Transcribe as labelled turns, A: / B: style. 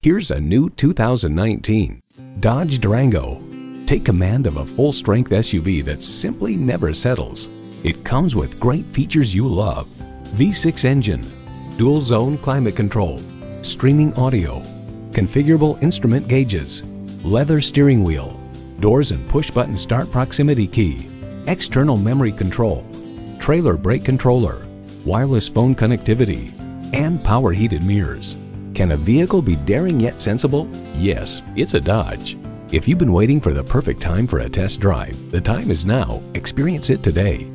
A: Here's a new 2019 Dodge Durango. Take command of a full-strength SUV that simply never settles. It comes with great features you love. V6 engine, dual zone climate control, streaming audio, configurable instrument gauges, leather steering wheel, doors and push button start proximity key, external memory control, trailer brake controller, wireless phone connectivity, and power heated mirrors. Can a vehicle be daring yet sensible? Yes, it's a Dodge. If you've been waiting for the perfect time for a test drive, the time is now. Experience it today.